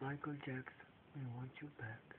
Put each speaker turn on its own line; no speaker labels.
Michael Jackson, we want you back.